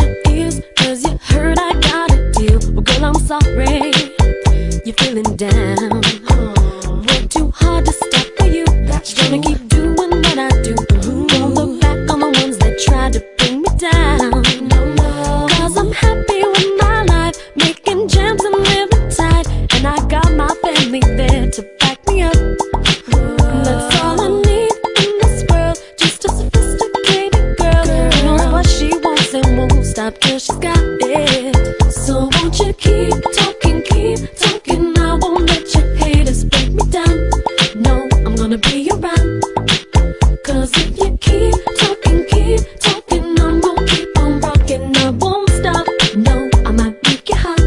at your ears Cause you heard I got a deal Well girl I'm sorry You're feeling down Work too hard to stop for you That's You're true. gonna keep she's got it. So won't you keep talking, keep talking? I won't let your haters break me down. No, I'm gonna be around. Cause if you keep talking, keep talking, I'm gonna keep on rocking. I won't stop. No, I might make you hot.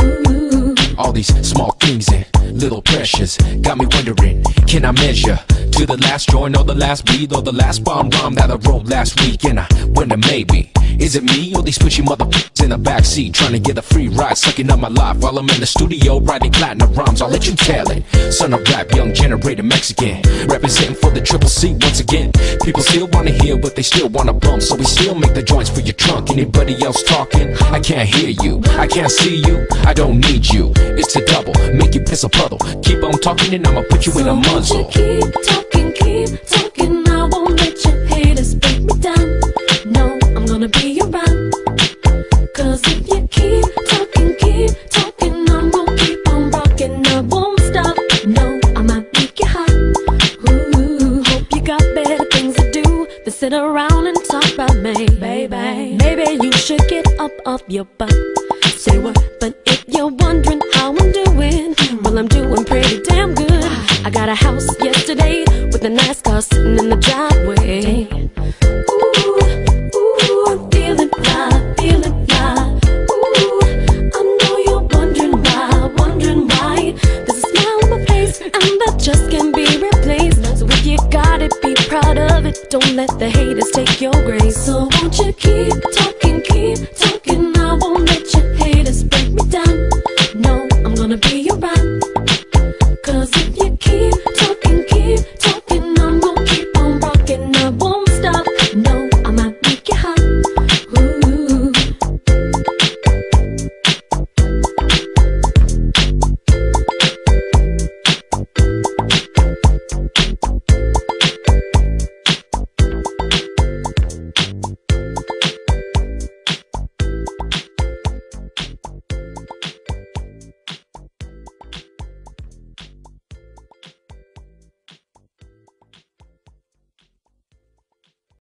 Ooh. All these small things and little pressures got me wondering, can I measure to the last joint or the last beat or the last bomb bomb that I wrote last week? And I wonder maybe, is it me or these pushy motherfuckers in the backseat trying to get a free ride, sucking up my life while I'm in the studio writing platinum rhymes? I'll let you tell it. Son of rap, young generator Mexican, representing for the triple C once again. People still wanna hear what they still wanna bump, so we still make the joints for your trunk. Anybody else talking? I can't hear you, I can't see you, I don't need you. It's a double, make you piss a puddle. Keep on talking and I'ma put you in a So muzzle. Sit around and talk about me, baby. Maybe you should get up off your butt. Say what? But if you're wondering how I'm doing, well, I'm doing pretty damn good. I got a house yesterday with a nice car sitting in Don't let the haters take your grace. So won't you keep talking, keep talking?